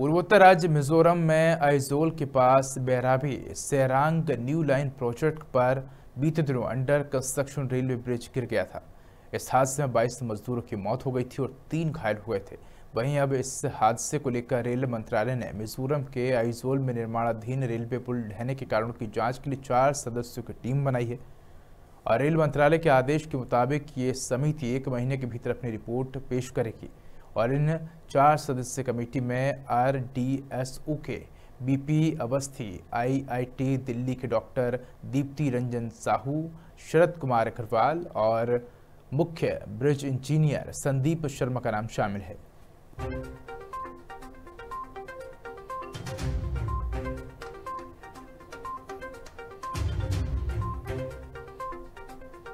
पूर्वोत्तर राज्य मिजोरम में आइजोल के पास Bairabi Sairang new line project पर बीते दिनों अंडर कंस्ट्रक्शन रेलवे ब्रिज गिर गया था। इस हादसे में 22 मजदूरों की मौत हो गई थी और तीन घायल हुए थे। वहीं अब इस हादसे को लेकर रेल मंत्रालय ने मिजोरम के आइजोल में निर्माणाधीन रेलवे पुल ढहने के कारणों की जाँच के लिए चार सदस्यों की टीम बनाई है और रेल मंत्रालय के आदेश के मुताबिक ये समिति एक महीने के भीतर अपनी रिपोर्ट पेश करेगी। और इन चार सदस्य कमेटी में आर डी एस ओ के बीपी अवस्थी आईआईटी दिल्ली के डॉक्टर दीप्ति रंजन साहू, शरद कुमार अग्रवाल और मुख्य ब्रिज इंजीनियर संदीप शर्मा का नाम शामिल है।